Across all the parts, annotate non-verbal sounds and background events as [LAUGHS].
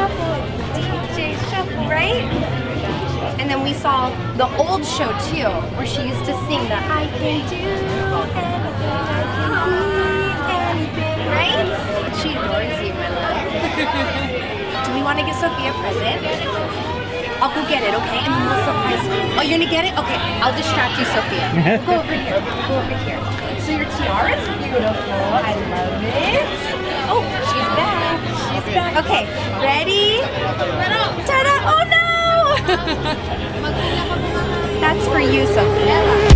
Shuffle, DJ Shuffle, right? And then we saw the old show too, where she used to sing the I can do anything, right? She adores you, my love. [LAUGHS] do we want to get Sofia a present? I'll go get it, okay? And then we'll surprise you. Oh, you're gonna get it? Okay, I'll distract you, Sofia. [LAUGHS] go over here, go over here. So your tiara is beautiful, I love it. Okay, ready? Ta-da! Oh no! [LAUGHS] That's for you, Sofia.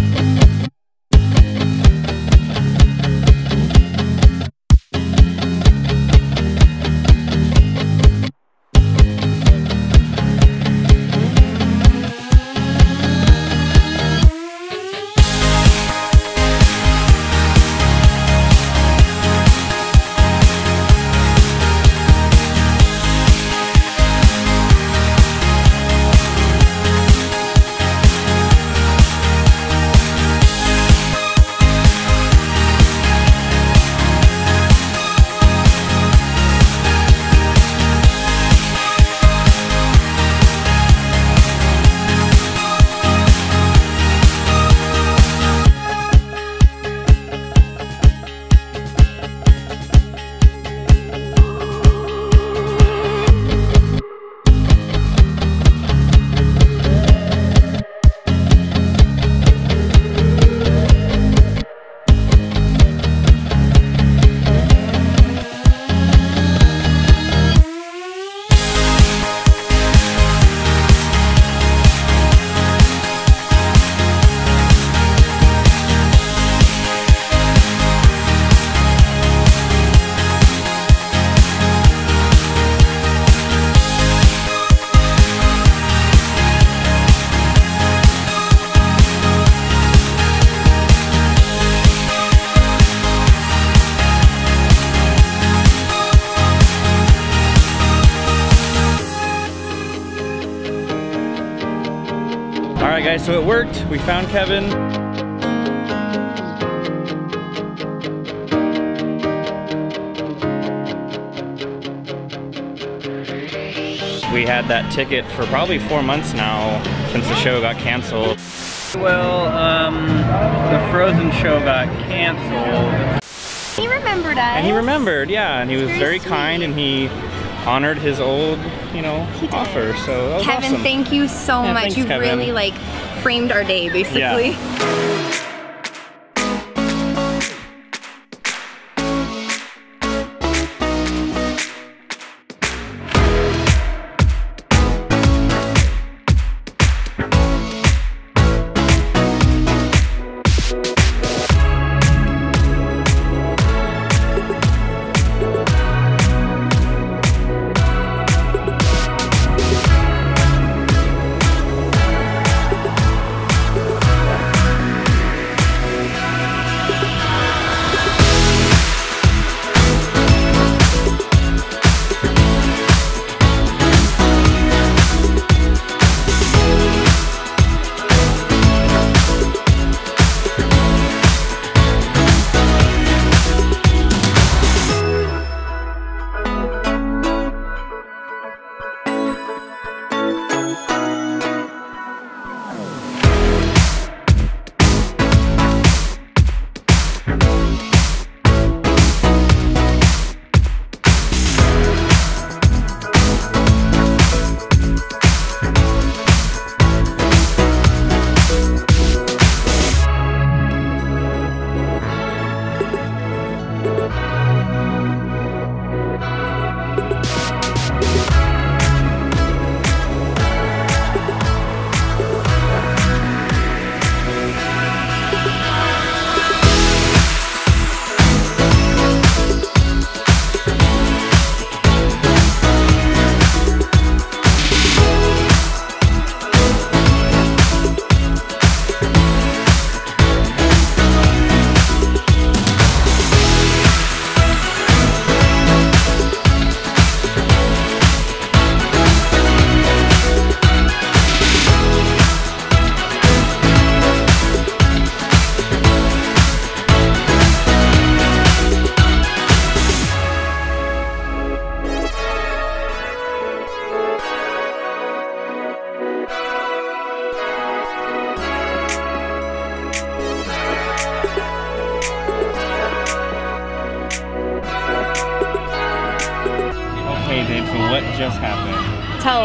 All right, guys, so it worked. We found Kevin. We had that ticket for probably four months now since the show got canceled. Well, um, the Frozen show got canceled. He remembered us. And he remembered, yeah, and he was Very very kind and he honored his old, you know, offer. So that was Kevin, awesome. thank you so Yeah, much. thanks, you Kevin. really like framed our day, basically. babe,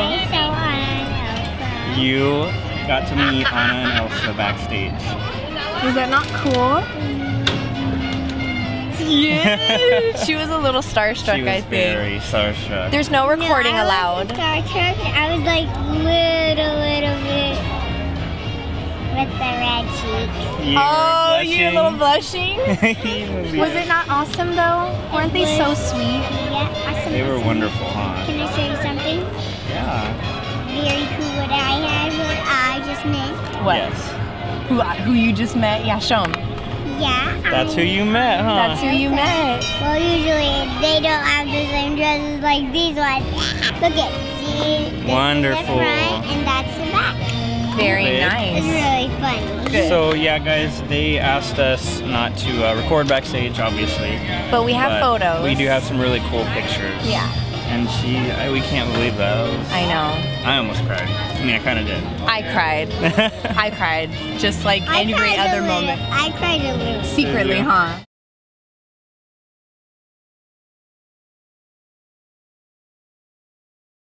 happened? Tell I them. Elsa. You got to meet Anna and Elsa backstage. Was that not cool? Yeah. [LAUGHS] she was a little starstruck, she was I think. very starstruck. There's no recording no, I allowed. wasn't Star Trek. I was like little, little bit with the red cheeks. You oh, you're a little blushing. [LAUGHS] blushing. Was it not awesome though? Weren't they so sweet? Yeah, awesome. They were awesome. wonderful, huh? Can I say something? Yeah. Very cool what I had, what I just met. What? Yes. Who, who you just met? Yeah, show 'em. Yeah. That's who you met, huh? That's who you met. Well, usually they don't have the same dresses like these ones. Look at, see? Wonderful. The front and that's the back. Very Babe. It's nice. really funny. Good. So yeah, guys, they asked us not to uh, record backstage, obviously. But we have but photos. We do have some really cool pictures. Yeah, And she, I, we can't believe that. That was- I know. I almost cried. I mean, I kind of did. I cried. [LAUGHS] I cried, just like I every cried other little. moment. I cried a little. Secretly, huh?